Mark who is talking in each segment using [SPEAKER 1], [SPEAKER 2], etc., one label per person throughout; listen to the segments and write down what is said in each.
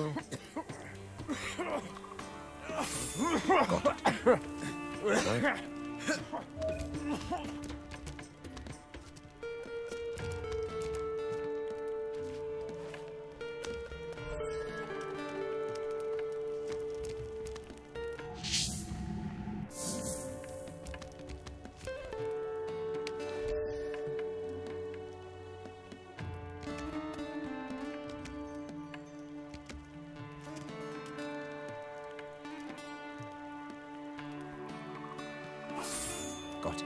[SPEAKER 1] Right. Got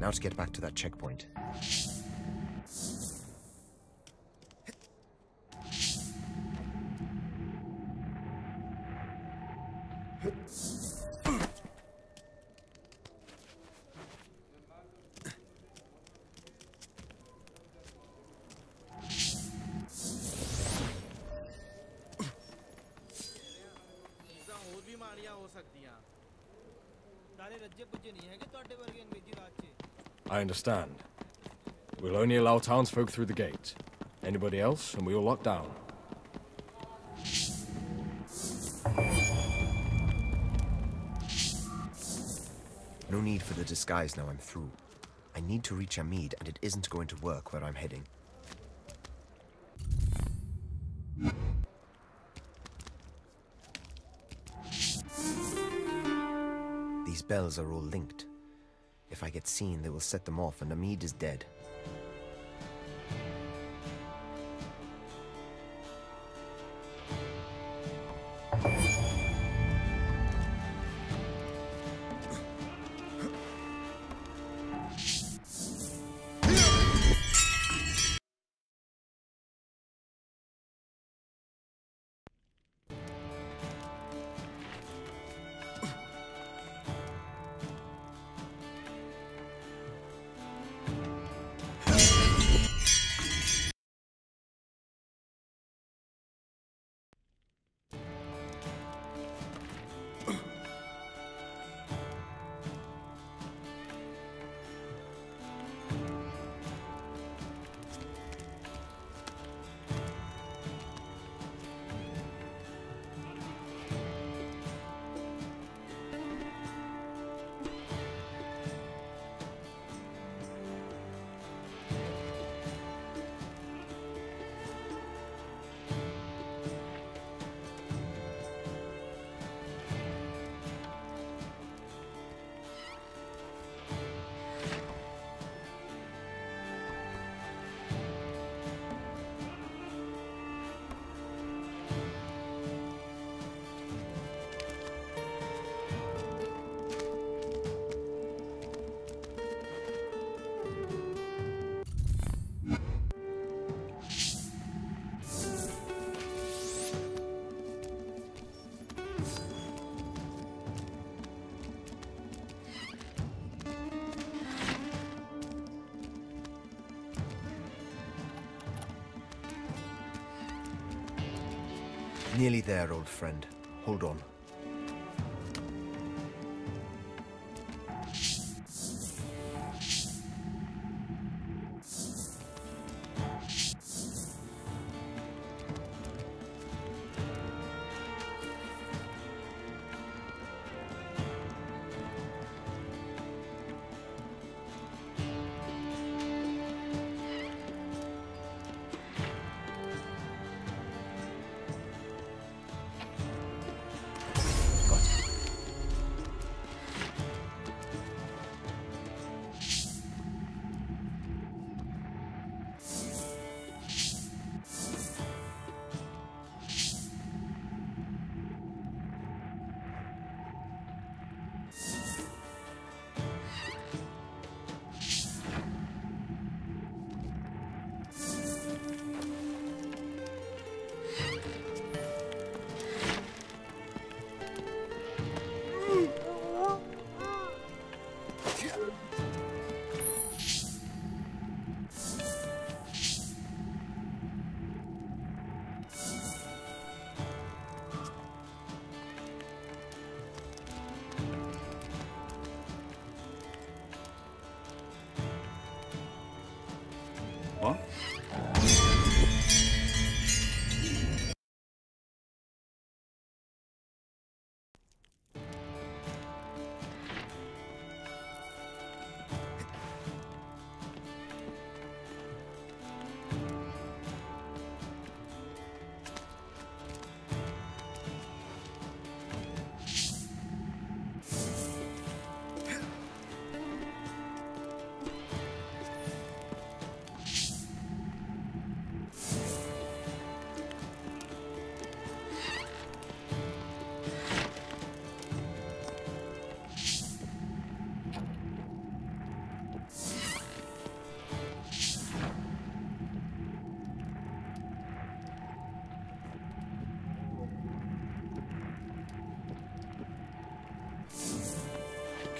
[SPEAKER 1] Now to get back to that checkpoint.
[SPEAKER 2] ਤਾਂ ਹੋਰ ਵੀ ਮਾੜੀਆਂ ਹੋ ਸਕਦੀਆਂ ਸਾਰੇ ਰੱਜੇ ਪੁੱਜੇ ਨਹੀਂ ਹੈਗੇ ਤੁਹਾਡੇ ਵਰਗੇ ਅੰਗਰੇਜ਼ੀ ਰਾਜ 'ਚ
[SPEAKER 3] I understand. We'll only allow townsfolk through the gate. Anybody else, and we will lock down.
[SPEAKER 1] No need for the disguise now I'm through. I need to reach Hamid, and it isn't going to work where I'm heading. These bells are all linked. If I get seen, they will set them off, and Hamid is dead. Nearly there, old friend. Hold on.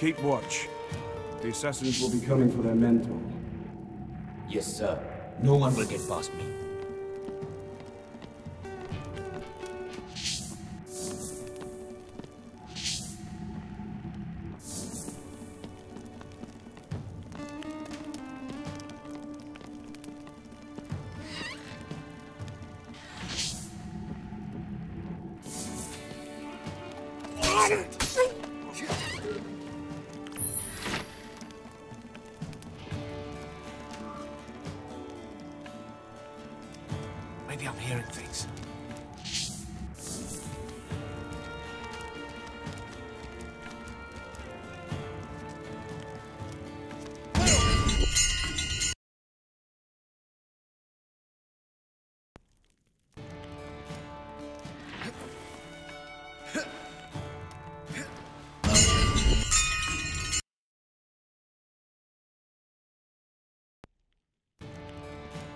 [SPEAKER 4] Keep watch. The assassins will be coming for their mentor.
[SPEAKER 5] Yes, sir. No one will get past me.
[SPEAKER 1] Maybe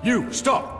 [SPEAKER 4] You, stop!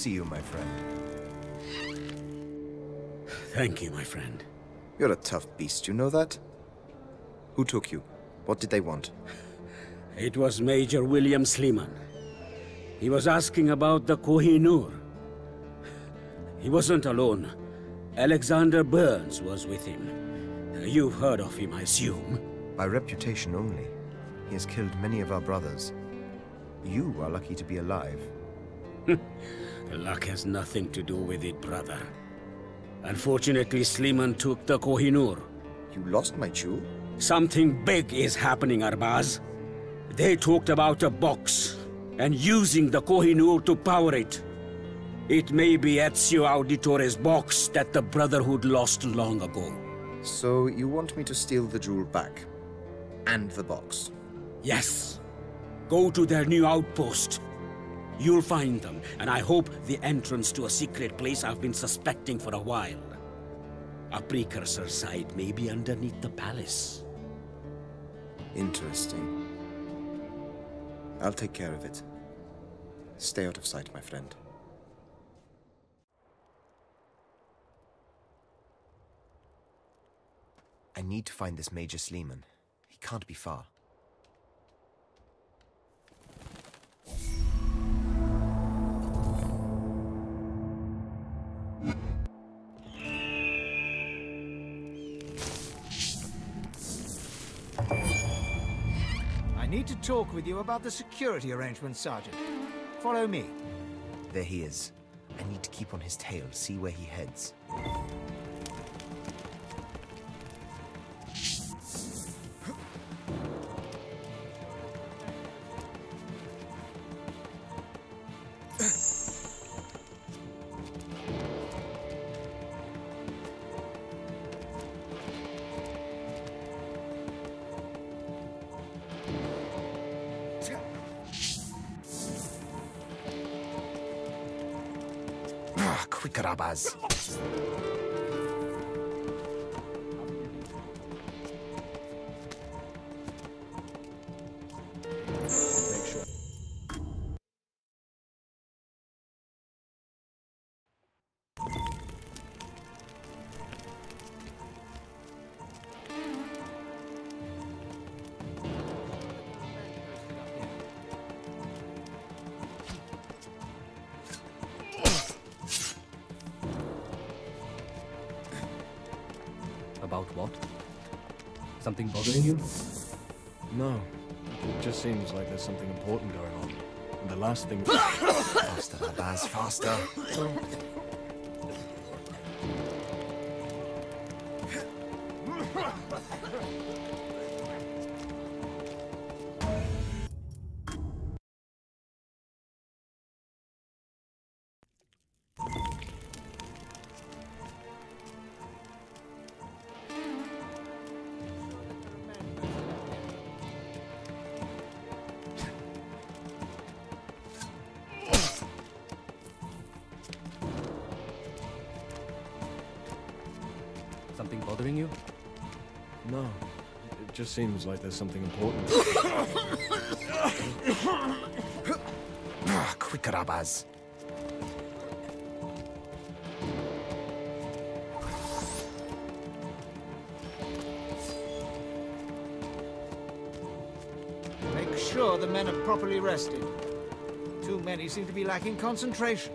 [SPEAKER 1] See you, my friend.
[SPEAKER 6] Thank you, my friend.
[SPEAKER 1] You're a tough beast, you know that? Who took you? What did they want?
[SPEAKER 6] It was Major William Sleeman. He was asking about the Koh-i-Noor. He wasn't alone. Alexander Burnes was with him. You've heard of him, I assume.
[SPEAKER 1] By reputation only. He has killed many of our brothers. You are lucky to be alive.
[SPEAKER 6] Luck has nothing to do with it, brother. Unfortunately, Sleeman took the Koh-i-Noor.
[SPEAKER 1] You lost my jewel?
[SPEAKER 6] Something big is happening, Arbaaz. They talked about a box, and using the Koh-i-Noor to power it. It may be Ezio Auditore's box that the Brotherhood lost long ago.
[SPEAKER 1] So you want me to steal the jewel back? And the box?
[SPEAKER 6] Yes. Go to their new outpost. You'll find them, and I hope the entrance to a secret place I've been suspecting for a while. A precursor site may be underneath the palace.
[SPEAKER 1] Interesting. I'll take care of it. Stay out of sight, my friend. I need to find this Major Sleeman. He can't be far.
[SPEAKER 7] Talk with you about the security arrangements, Sergeant. Follow me.
[SPEAKER 1] There he is. I need to keep on his tail, see where he heads. Quick, Rabaz.
[SPEAKER 8] What? Something bothering you?
[SPEAKER 3] No. It just seems like there's something important going on. And the last thing.
[SPEAKER 1] Faster, Rabaz, faster.
[SPEAKER 8] bothering you?
[SPEAKER 3] No. It just seems like there's something important.
[SPEAKER 1] Quick, Rabaz.
[SPEAKER 7] Make sure the men are properly rested. Too many seem to be lacking concentration.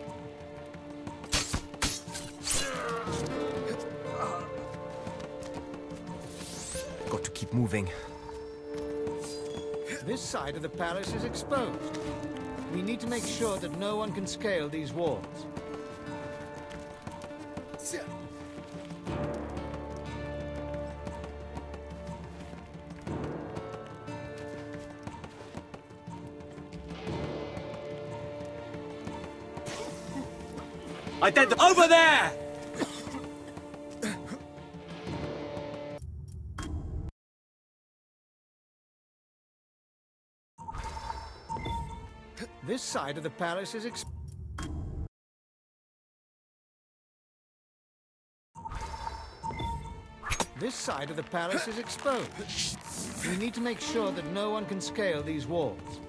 [SPEAKER 1] Moving.
[SPEAKER 7] This side of the palace is exposed. We need to make sure that no one can scale these walls.
[SPEAKER 6] Ident- Over there!
[SPEAKER 7] This side of the palace is exposed. This side of the palace is exposed. We need to make sure that no one can scale these walls.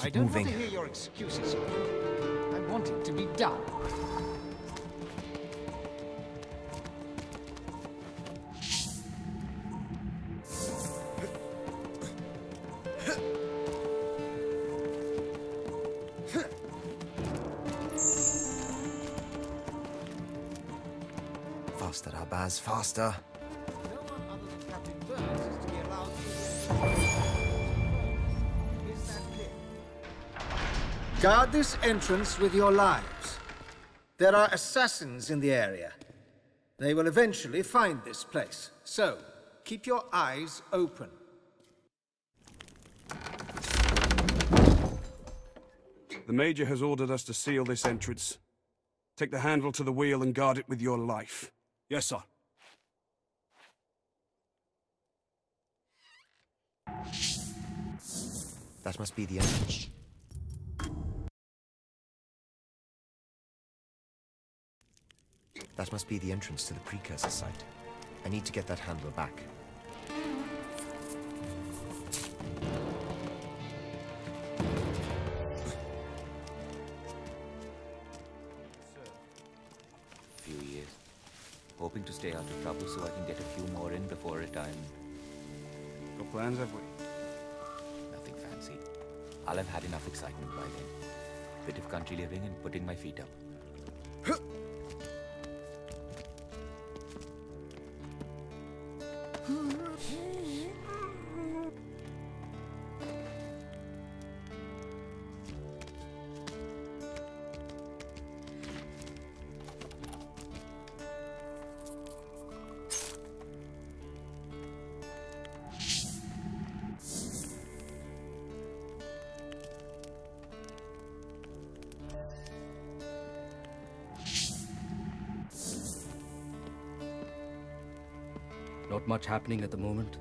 [SPEAKER 1] Got to
[SPEAKER 7] I don't want to hear your excuses. I want it to be done.
[SPEAKER 1] Faster, Rabaz, faster.
[SPEAKER 7] Guard this entrance with your lives. There are assassins in the area. They will eventually find this place. So, keep your eyes open.
[SPEAKER 4] The Major has ordered us to seal this entrance. Take the handle to the wheel and guard it with your life. Yes, sir.
[SPEAKER 1] That must be the entrance. That must be the entrance to the precursor site. I need to get that handle back. Few years.
[SPEAKER 5] Hoping to stay out of trouble so I can get a few more in before retirement.
[SPEAKER 4] No plans have we?
[SPEAKER 5] Nothing fancy. I'll have had enough excitement by then. Bit of country living and putting my feet up.
[SPEAKER 8] Not much happening at the moment.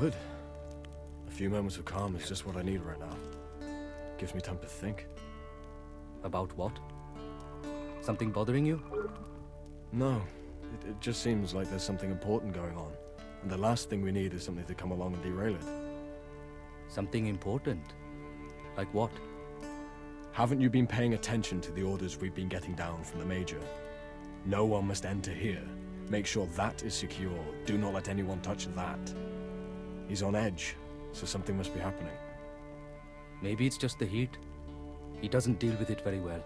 [SPEAKER 3] Good. A few moments of calm is just what I need right now. Gives me time to think.
[SPEAKER 8] About what? Something bothering you?
[SPEAKER 3] No, it, it just seems like there's something important going on. And the last thing we need is something to come along and derail it.
[SPEAKER 8] Something important? Like what?
[SPEAKER 3] Haven't you been paying attention to the orders we've been getting down from the Major? No one must enter here. Make sure that is secure. Do not let anyone touch that. He's on edge, so something must be happening.
[SPEAKER 8] Maybe it's just the heat. He doesn't deal with it very well.